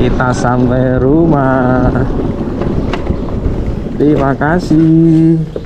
kita sampai rumah. Terima kasih.